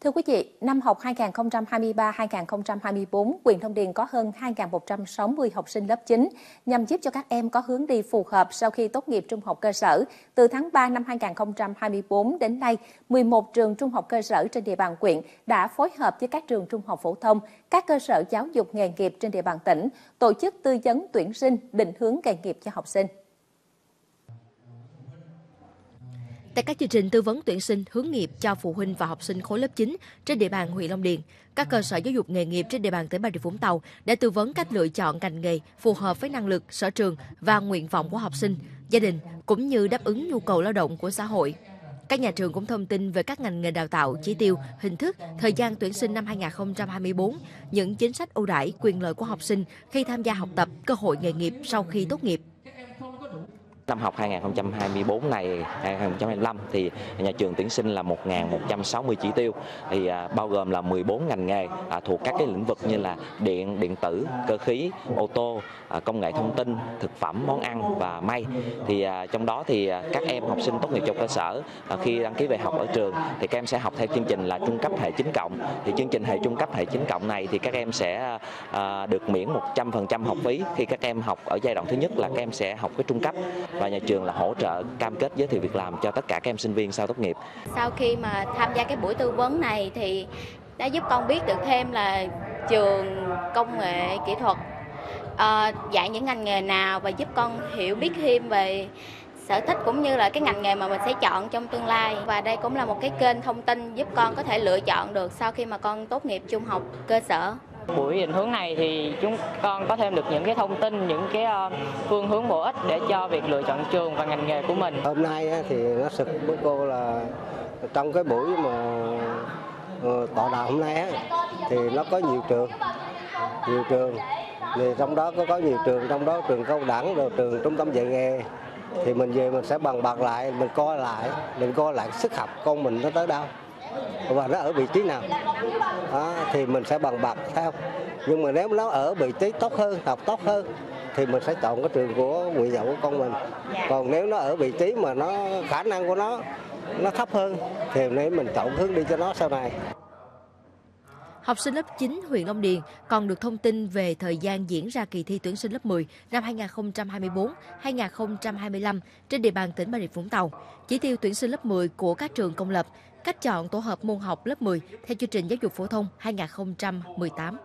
Thưa quý vị, năm học 2023-2024, quyền Thông Điền có hơn 2.160 học sinh lớp 9 nhằm giúp cho các em có hướng đi phù hợp sau khi tốt nghiệp trung học cơ sở. Từ tháng 3 năm 2024 đến nay, 11 trường trung học cơ sở trên địa bàn quyện đã phối hợp với các trường trung học phổ thông, các cơ sở giáo dục nghề nghiệp trên địa bàn tỉnh, tổ chức tư vấn tuyển sinh, định hướng nghề nghiệp cho học sinh. Tại các chương trình tư vấn tuyển sinh hướng nghiệp cho phụ huynh và học sinh khối lớp 9 trên địa bàn huyện Long Điền, các cơ sở giáo dục nghề nghiệp trên địa bàn tỉnh Bà Rịa Vũng Tàu đã tư vấn cách lựa chọn ngành nghề phù hợp với năng lực, sở trường và nguyện vọng của học sinh, gia đình cũng như đáp ứng nhu cầu lao động của xã hội. Các nhà trường cũng thông tin về các ngành nghề đào tạo, chỉ tiêu, hình thức, thời gian tuyển sinh năm 2024, những chính sách ưu đãi, quyền lợi của học sinh khi tham gia học tập, cơ hội nghề nghiệp sau khi tốt nghiệp. Năm học 2024 này 2025 thì nhà trường tuyển sinh là 1.160 chỉ tiêu thì à, bao gồm là 14 ngành nghề à, thuộc các cái lĩnh vực như là điện, điện tử, cơ khí, ô tô, à, công nghệ thông tin, thực phẩm, món ăn và may. Thì trong đó thì các em học sinh tốt nghiệp trung cơ sở khi đăng ký về học ở trường thì các em sẽ học theo chương trình là trung cấp hệ chính cộng. Thì chương trình hệ trung cấp hệ chính cộng này thì các em sẽ được miễn 100% học phí khi các em học ở giai đoạn thứ nhất là các em sẽ học cái trung cấp và nhà trường là hỗ trợ cam kết giới thiệu việc làm cho tất cả các em sinh viên sau tốt nghiệp. Sau khi mà tham gia cái buổi tư vấn này thì đã giúp con biết được thêm là trường công nghệ kỹ thuật uh, dạy những ngành nghề nào và giúp con hiểu biết thêm về sở thích cũng như là cái ngành nghề mà mình sẽ chọn trong tương lai và đây cũng là một cái kênh thông tin giúp con có thể lựa chọn được sau khi mà con tốt nghiệp trung học cơ sở. Buổi định hướng này thì chúng con có thêm được những cái thông tin, những cái ờ, phương hướng bổ ích để cho việc lựa chọn trường và ngành nghề của mình. Hôm nay thì nó sực với cô là trong cái buổi mà ờ, tọa đàm hôm nay thì nó có nhiều trường, nhiều trường. Thì trong đó có có nhiều trường trong đó trường cao đẳng rồi trường trung tâm dạy nghề. Thì mình về mình sẽ bằng bạc lại mình coi lại mình coi lại sức học con mình nó tới đâu và nó ở vị trí nào? Đó, thì mình sẽ bằng bạc theo. Nhưng mà nếu nó ở vị trí tốt hơn học tốt hơn thì mình sẽ chọn cái trường của nguyện vọng của con mình. Còn nếu nó ở vị trí mà nó khả năng của nó nó thấp hơn thì nếu mình chọn hướng đi cho nó sau này. Học sinh lớp 9 huyện Long Điền còn được thông tin về thời gian diễn ra kỳ thi tuyển sinh lớp 10 năm 2024-2025 trên địa bàn tỉnh Bà Rịa Vũng Tàu. Chỉ tiêu tuyển sinh lớp 10 của các trường công lập, cách chọn tổ hợp môn học lớp 10 theo chương trình giáo dục phổ thông 2018.